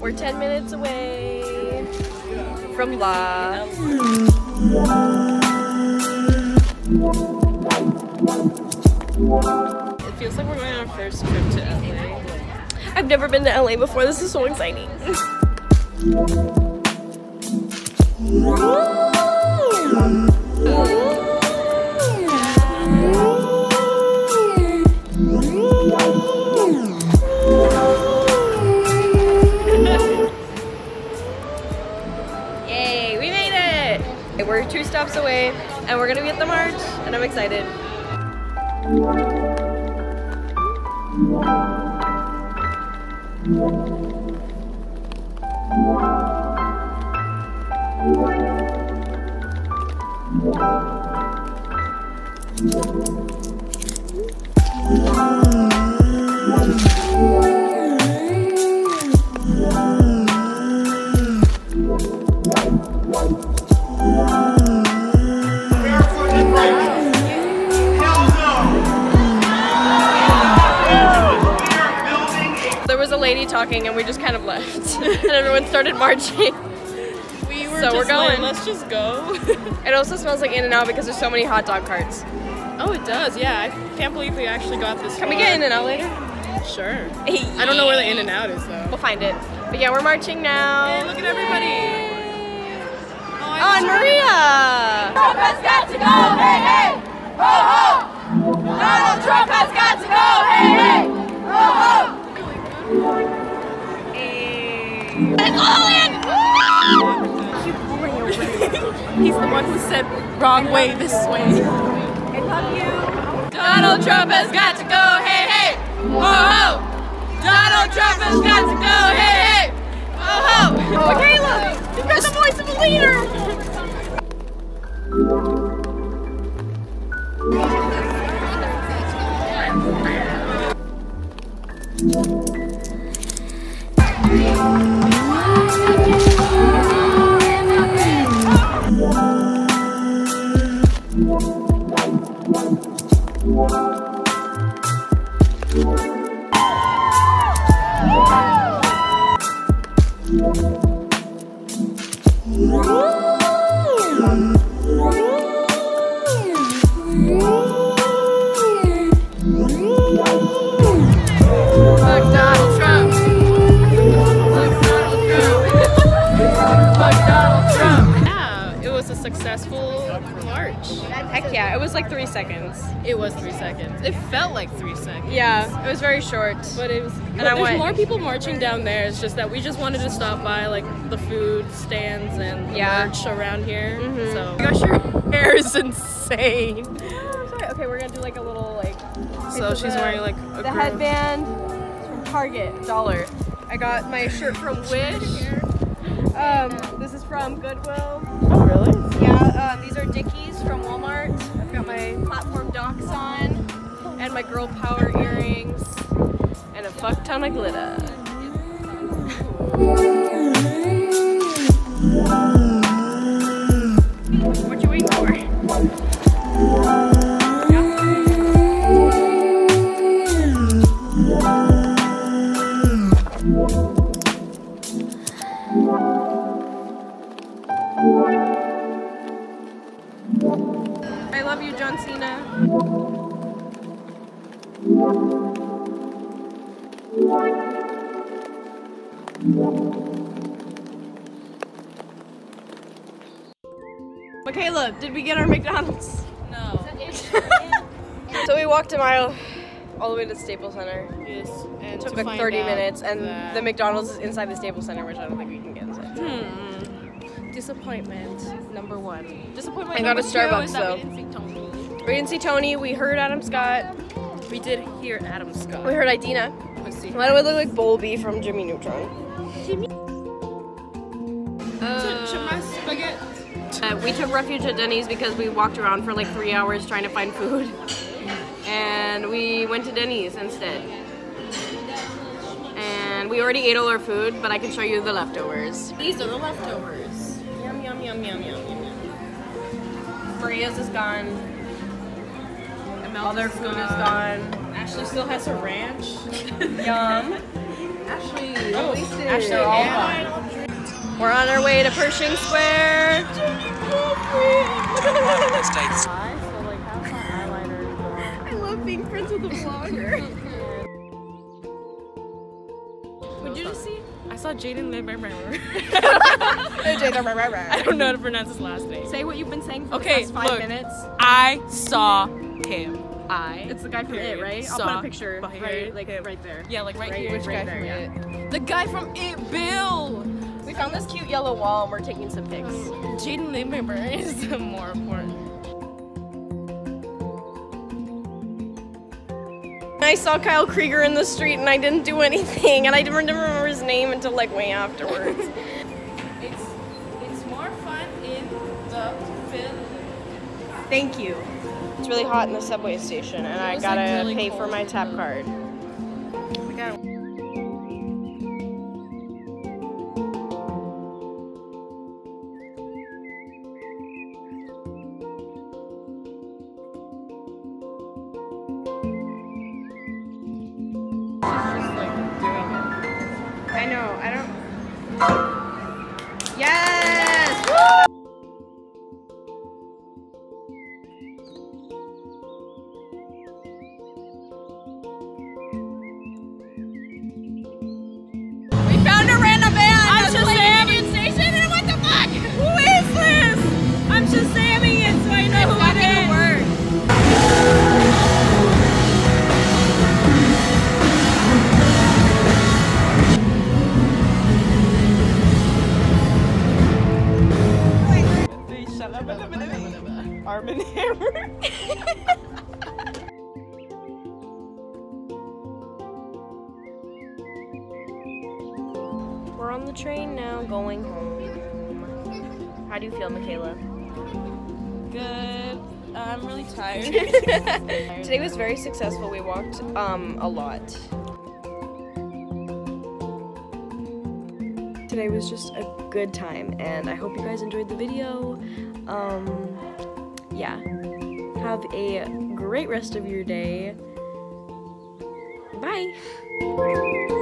We're 10 minutes away from La. It feels like we're going on our first trip to LA. I've never been to LA before. This is so exciting. Yay, and we're gonna be at the march and I'm excited. There was a lady talking and we just kind of left and everyone started marching. We were So we're just like, going. let's just go. It also smells like In-N-Out because there's so many hot dog carts. oh, it does. Yeah, I can't believe we actually got this. Can we get In-N-Out later? Sure. I don't know where the In-N-Out is though. We'll find it. But yeah, we're marching now. Hey, look at everybody. Oh, Oh, and Maria! Trump has got to go, hey, hey! Ho, ho! Donald Trump has got to go, hey, hey! Ho, ho! Said wrong way this way. I love you. Donald Trump has got to go, hey, hey! Ho, ho! Donald Trump has got to go, hey, hey! Ho, ho! Michaela! You've got the voice of a leader! Fuck successful march. Heck yeah, it was like three seconds. It was three seconds. It felt like three seconds. Yeah, it was very short. But it was. And I there's went- more people marching down there. It's just that we just wanted to stop by like the food stands and the Yeah. merch around here. Mhm. So gosh, your hair is insane. Okay, we're gonna do like a little like. So she's wearing like a the headband from Target, dollar. I got my shirt from Wish. Um, this is from Goodwill. Oh really? Um, these are Dickies from Walmart. I've got my platform Docs on, and my girl power earrings, and a fuck ton of glitter. You, John Cena. Michaela, did we get our McDonald's? No. So we walked a mile all the way to the Staples Center. Yes. And It took to like 30 minutes, and the McDonald's is inside the Staples Center, which I don't think we can get inside. Hmm. Disappointment number one. Disappointment. I got a Starbucks, is that though. We didn't see Tony. We didn't see Tony. We heard Adam Scott. We did hear Adam Scott. We heard Idina. Let's see. Why do I look like Bolbi from Jimmy Neutron? Uh, we took refuge at Denny's because we walked around for like three hours trying to find food. And we went to Denny's instead. And we already ate all our food, but I can show you the leftovers. These are the leftovers. Yum, yum, yum, yum, yum, yum, yum. Maria's is gone. All their Imelda's food is gone. Ashley still has her ranch. Yum. Ashley, Oh, wasted. Ashley, all yeah. gone. We're on our way to Pershing Square. I love being friends with a vlogger. Saw Jaeden. I don't know how to pronounce his last name. Say what you've been saying for Okay, the past five look. minutes. I saw him. I. It's the guy from. It, right? I'll Saw put a picture right, him. like right there. yeah, like right, Right, here. which right guy there, from yeah. The guy from It, Bill. We found this cute yellow wall and we're taking some pics. Jaeden Leber is more important. I saw Kyle Krieger in the street and I didn't do anything and I didn't remember his name until like way afterwards. It's it's more fun in the film. Thank you. It's really hot in the subway station and I gotta really pay for my tap card. We're on the train now, going home. How do you feel, Michaela? Good. I'm really tired. Today was very successful. We walked um, a lot. Today was just a good time, and I hope you guys enjoyed the video. Um, yeah. Have a great rest of your day. Bye.